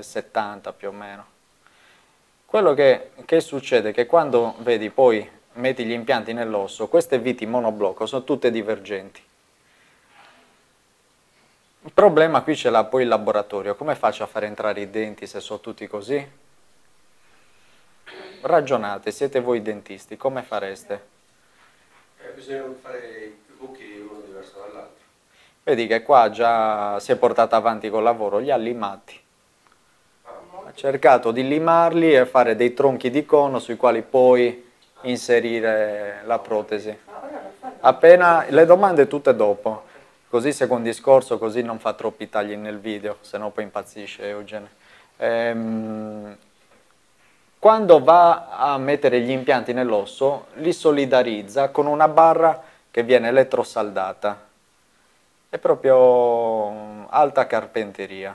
70 più o meno. Quello che, che succede è che quando vedi poi metti gli impianti nell'osso, queste viti monoblocco sono tutte divergenti. Il problema qui ce l'ha poi il laboratorio, come faccio a far entrare i denti se sono tutti così? Ragionate, siete voi dentisti, come fareste? Eh, bisogna fare i buchi uno diverso dall'altro. Vedi che qua già si è portato avanti col lavoro, li ha limati. Cercato di limarli e fare dei tronchi di cono sui quali poi inserire la protesi. Appena le domande tutte dopo, così secondo discorso, così non fa troppi tagli nel video, se no poi impazzisce Eugene. Ehm, quando va a mettere gli impianti nell'osso, li solidarizza con una barra che viene elettrosaldata. È proprio alta carpenteria,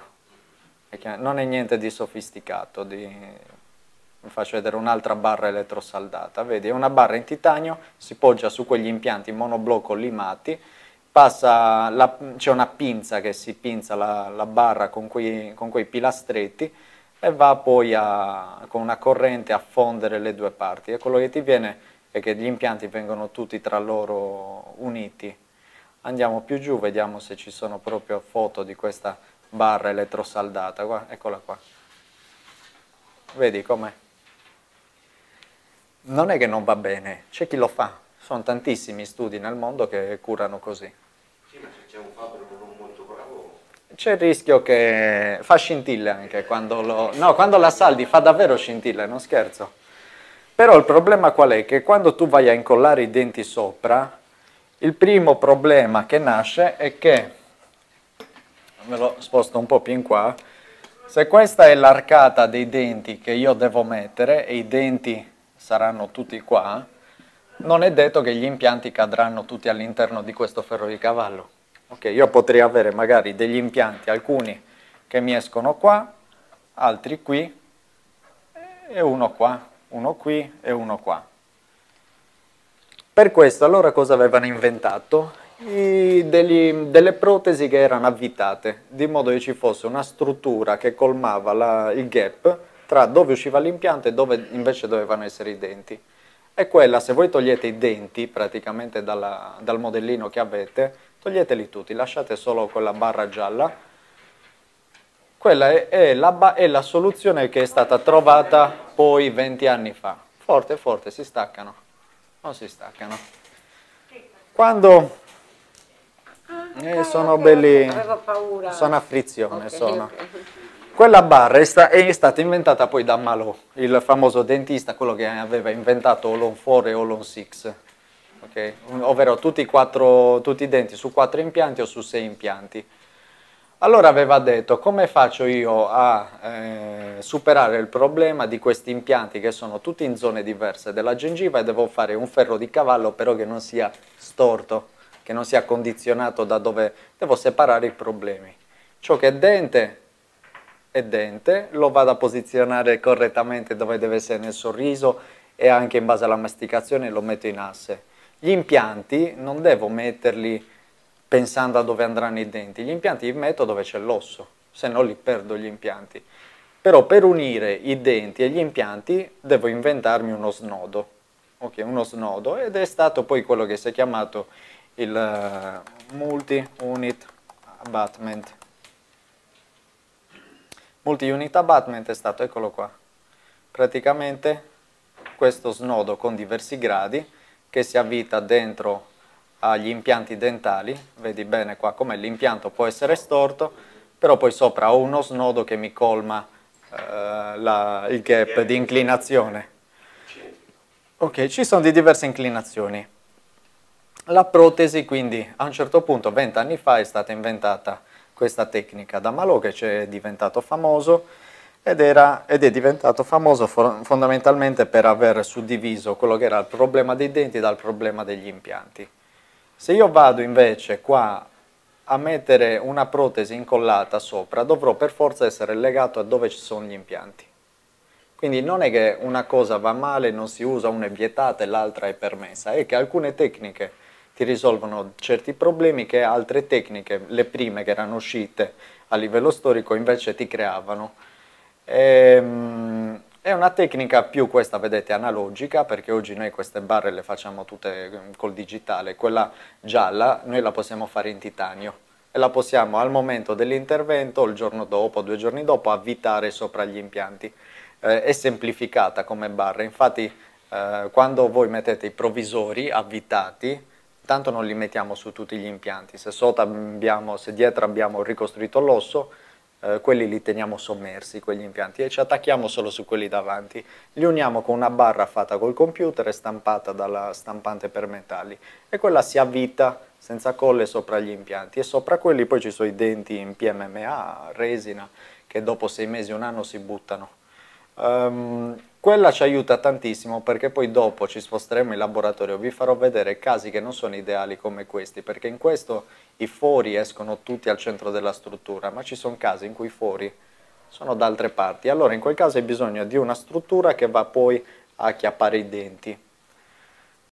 non è niente di sofisticato. Di... Vi faccio vedere un'altra barra elettrosaldata. Vedi, è una barra in titanio, si poggia su quegli impianti monoblocco limati, c'è una pinza che si pinza la, la barra con quei, con quei pilastretti, e va poi a, con una corrente a fondere le due parti e quello che ti viene è che gli impianti vengono tutti tra loro uniti. Andiamo più giù, vediamo se ci sono proprio foto di questa barra elettrosaldata, qua, eccola qua. Vedi com'è? Non è che non va bene, c'è chi lo fa, sono tantissimi studi nel mondo che curano così. Sì, ma se c'è un fabbro c'è il rischio che fa scintille anche quando, lo, no, quando la saldi fa davvero scintille, non scherzo. Però il problema qual è? Che quando tu vai a incollare i denti sopra, il primo problema che nasce è che, me lo sposto un po' più in qua, se questa è l'arcata dei denti che io devo mettere e i denti saranno tutti qua, non è detto che gli impianti cadranno tutti all'interno di questo ferro di cavallo. Okay, io potrei avere magari degli impianti, alcuni che mi escono qua, altri qui e uno qua, uno qui e uno qua. Per questo allora cosa avevano inventato? I, degli, delle protesi che erano avvitate, di modo che ci fosse una struttura che colmava la, il gap tra dove usciva l'impianto e dove invece dovevano essere i denti. E quella, se voi togliete i denti praticamente dalla, dal modellino che avete, toglieteli tutti, lasciate solo quella barra gialla. Quella è, è, la, è la soluzione che è stata trovata poi 20 anni fa. Forte, forte, si staccano. Non si staccano. Quando eh, sono belli, sono a frizione, sono. Quella barra è, stata inventata poi da Malò, il famoso dentista, quello che aveva inventato Olon 4 e Olon 6 okay? ovvero tutti, quattro, tutti i denti su quattro impianti o su sei impianti. Allora aveva detto come faccio io a eh, superare il problema di questi impianti che sono tutti in zone diverse della gengiva e devo fare un ferro di cavallo però che non sia storto, che non sia condizionato da dove devo separare i problemi. Ciò che è dente è dente, lo vado a posizionare correttamente dove deve essere nel sorriso e anche in base alla masticazione lo metto in asse. Gli impianti non devo metterli pensando a dove andranno i denti, gli impianti li metto dove c'è l'osso, se no li perdo gli impianti. Però per unire i denti e gli impianti devo inventarmi uno snodo, ok, uno snodo ed è stato poi quello che si è chiamato il uh, multi-unit abutment. Multi-unit abutment è stato, eccolo qua, praticamente questo snodo con diversi gradi che si avvita dentro agli impianti dentali, vedi bene qua come l'impianto può essere storto, però poi sopra ho uno snodo che mi colma eh, la, il gap di inclinazione. Ok, ci sono di diverse inclinazioni. La protesi quindi a un certo punto, 20 anni fa, è stata inventata questa tecnica da Malò che è diventato famoso, ed, era, ed è diventato famoso fondamentalmente per aver suddiviso quello che era il problema dei denti dal problema degli impianti. Se io vado invece qua a mettere una protesi incollata sopra, dovrò per forza essere legato a dove ci sono gli impianti. Quindi non è che una cosa va male, non si usa, una è vietata e l'altra è permessa, è che alcune tecniche ti risolvono certi problemi che altre tecniche, le prime che erano uscite a livello storico, invece ti creavano Ehm, è una tecnica più questa, vedete, analogica, perché oggi noi queste barre le facciamo tutte col digitale, quella gialla noi la possiamo fare in titanio e la possiamo al momento dell'intervento, il giorno dopo, due giorni dopo, avvitare sopra gli impianti. Eh, è semplificata come barra, infatti eh, quando voi mettete i provvisori avvitati, tanto non li mettiamo su tutti gli impianti, se, abbiamo, se dietro abbiamo ricostruito l'osso, eh, quelli li teniamo sommersi, quegli impianti, e ci attacchiamo solo su quelli davanti. Li uniamo con una barra fatta col computer e stampata dalla stampante per metalli, e quella si avvita senza colle sopra gli impianti, e sopra quelli poi ci sono i denti in PMMA, resina, che dopo sei mesi, un anno si buttano. Um, quella ci aiuta tantissimo perché poi dopo ci sposteremo in laboratorio, vi farò vedere casi che non sono ideali come questi, perché in questo i fori escono tutti al centro della struttura, ma ci sono casi in cui i fori sono da altre parti. Allora in quel caso hai bisogno di una struttura che va poi a acchiappare i denti.